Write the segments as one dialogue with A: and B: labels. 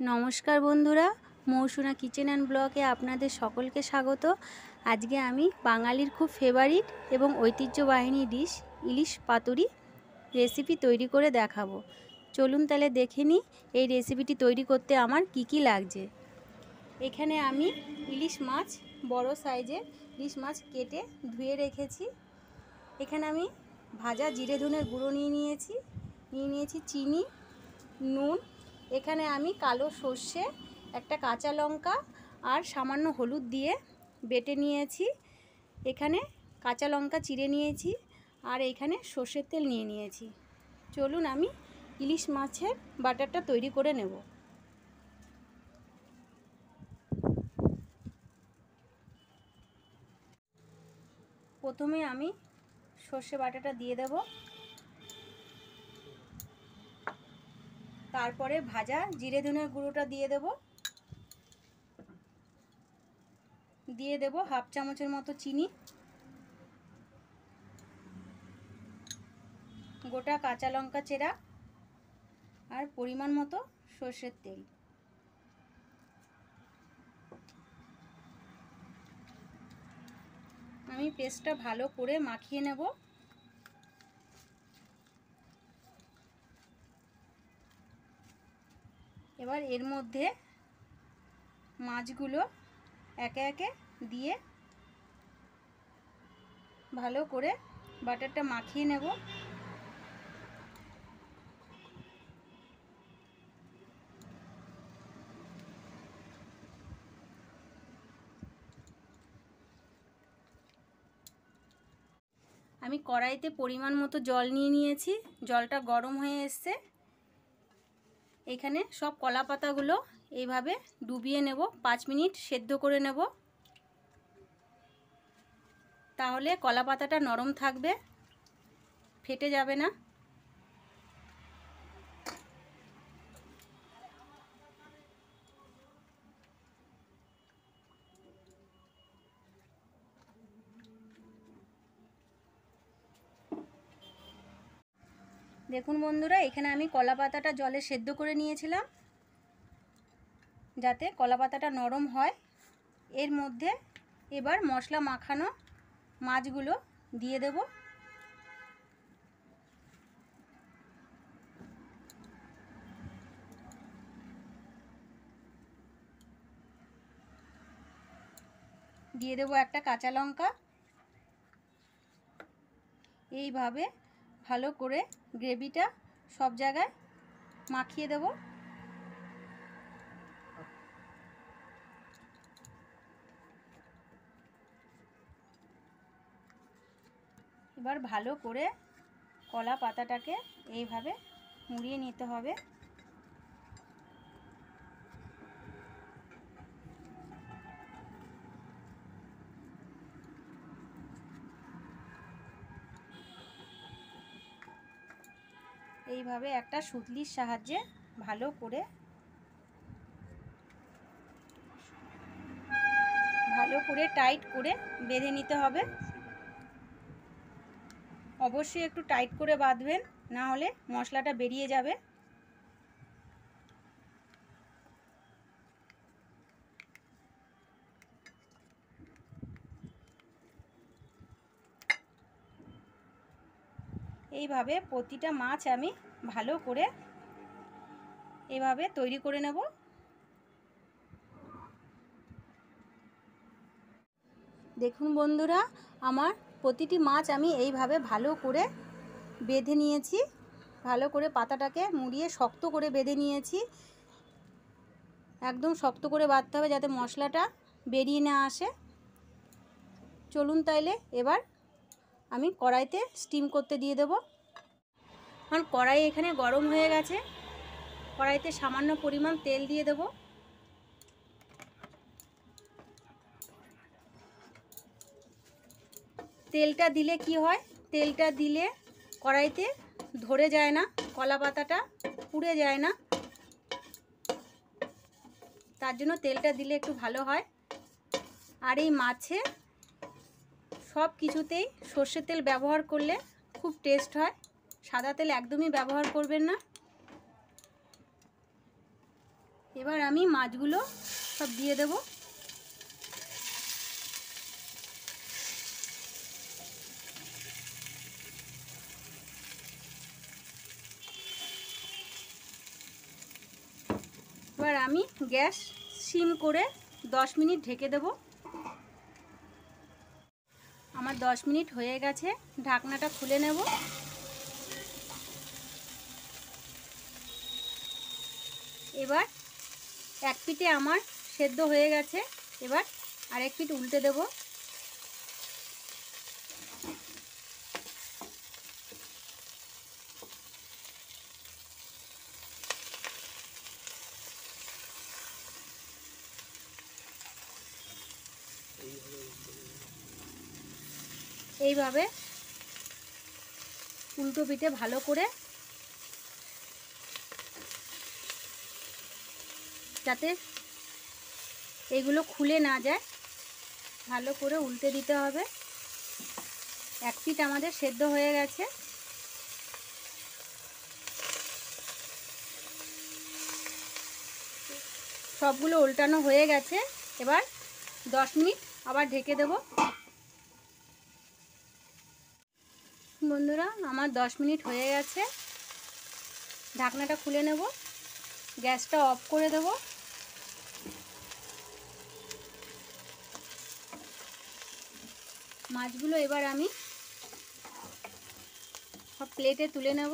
A: নমস্কার বন্ধুরা, মৌসুনা kitchen and ব্লগে আপনাদের সকলকে স্বাগত। আজকে আমি বাঙালির খুব ফেভারিট এবং ঐতিহ্যবাহিনী ডিশ ইলিশ পাতুরি রেসিপি তৈরি করে দেখাবো। চলুন তাহলে দেখে নিই এই রেসিপিটি তৈরি করতে আমার কি কি লাগছে। এখানে আমি ইলিশ মাছ, বড় সাইজের ইলিশ মাছ কেটে ধুয়ে রেখেছি। এখানে আমি ভাজা জিরে ধনের গুঁড়ো নিয়ে নিয়েছি। নিয়ে নিয়েছি চিনি, নুন এখানে আমি কালো সর্ষে, একটা কাঁচা লঙ্কা আর সামান্য হলুদ দিয়ে বেটে নিয়েছি। এখানে কাঁচা লঙ্কা চিড়ে নিয়েছি আর এখানে সর্ষের তেল নিয়ে নিয়েছি। চলুন আমি ইলিশ মাছের বাটারটা তৈরি করে নেব। প্রথমে আমি সর্ষে বাটাটা দিয়ে দেব। তারপরে ভাজা জিরে ধনের গুঁড়োটা দিয়ে দেব। দিয়ে দেব হাফ চামচের মতো চিনি। গোটা কাঁচা লঙ্কা চেরা আর পরিমাণ মতো সর্ষের তেল। আমি পেস্টটা ভালো করে মাখিয়ে নেব। এবার এর মধ্যে মাছগুলো একে একে দিয়ে ভালো করে বাটারটা মাখিয়ে নেব। আমি কড়াইতে পরিমাণ মতো জল নিয়ে নিয়েছি। জলটা গরম হয়ে এসছে। এখানে সব কলা পাতাগুলো এইভাবে ডুবিয়ে নেব, পাঁচ মিনিট সেদ্ধ করে নেব। তাহলে কলা পাতাটা নরম থাকবে, ফেটে যাবে না। দেখুন বন্ধুরা, এখানে আমি কলা পাতাটা জলে সেদ্ধ করে নিয়েছিলাম, যাতে কলা পাতাটা নরম হয়। এর মধ্যে এবার মশলা মাখানো মাছগুলো দিয়ে দেব। দিয়ে দেব একটা কাঁচা লঙ্কা। এইভাবে ভালো করে গ্রেভিটা সব জায়গায় মাখিয়ে দেব। এবার ভালো করে কলা পাতাটাকে এইভাবে মুড়িয়ে নিতে হবে। এইভাবে একটা সুতলির সাহায্যে ভালো করে ভালো করে টাইট করে বেঁধে নিতে হবে। অবশ্যই একটু টাইট করে বাঁধবেন, না হলে মশলাটা বেরিয়ে যাবে। এইভাবে প্রতিটা মাছ আমি ভালো করে এভাবে তৈরি করে নেব। দেখুন বন্ধুরা, আমার প্রতিটি মাছ আমি এইভাবে ভালো করে বেঁধে নিয়েছি, ভালো করে পাতাটাকে মুড়িয়ে শক্ত করে বেঁধে নিয়েছি। একদম শক্ত করে বাঁধতে হবে যাতে মশলাটা বেরিয়ে না আসে। চলুন তাইলে এবার আমি কড়াইতে স্টিম করতে দিয়ে দেব। আমার কড়াই এখানে গরম হয়ে গেছে। কড়াইতে সামান্য পরিমাণ তেল দিয়ে দেব। তেলটা দিলে কি হয়? তেলটা দিলে কড়াইতে ধরে যায় না, কলা পাতাটা পুড়ে যায় না। তার জন্য তেলটা দিলে একটু ভালো হয়। আর এই মাছে সব কিছুতেই সর্ষের তেল ব্যবহার করলে খুব টেস্ট হয়। সাদা তেল একদমই ব্যবহার করবেন না। এবার আমি মাছগুলো সব দিয়ে দেব। এবার আমি গ্যাস সিম করে দশ মিনিট ঢেকে দেব। আমার দশ মিনিট হয়ে গেছে, ঢাকনাটা খুলে নেব। এবার এক পিঠে আমার সেদ্ধ হয়ে গেছে, এবার আরেক পিঠ উল্টে দেব। এইভাবে উল্টো পিঠে ভালো করে যাতে এগুলো খুলে না যায়, ভালো করে উল্টে দিতে হবে। এক পিঠ আমাদের সেদ্ধ হয়ে গেছে। সবগুলো উল্টানো হয়ে গেছে। এবার দশ মিনিট আবার ঢেকে দেব। বন্ধুরা, আমার দশ মিনিট হয়ে গেছে। ঢাকনাটা খুলে নেব, গ্যাসটা অফ করে দেব। মাছগুলো এবার আমি সব প্লেটে তুলে নেব।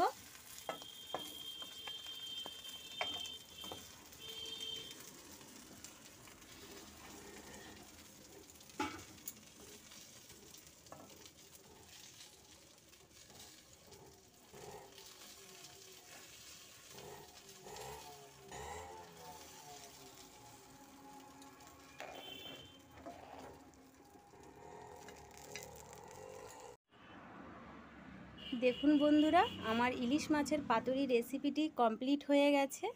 A: দেখুন বন্ধুরা, আমার ইলিশ মাছের পাতুরি রেসিপিটি কমপ্লিট হয়ে গেছে।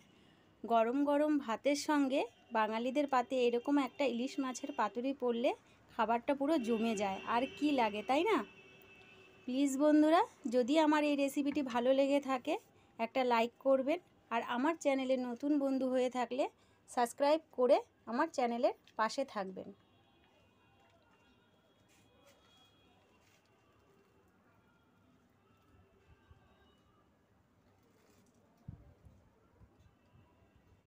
A: গরম গরম ভাতের সঙ্গে বাঙালিদের পাতে এরকম একটা ইলিশ মাছের পাতুরি পড়লে খাবারটা পুরো জমে যায়। আর কি লাগে, তাই না? প্লিজ বন্ধুরা, যদি আমার এই রেসিপিটি ভালো লেগে থাকে, একটা লাইক করবেন। আর আমার চ্যানেলে নতুন বন্ধু হয়ে থাকলে সাবস্ক্রাইব করে আমার চ্যানেলের পাশে থাকবেন।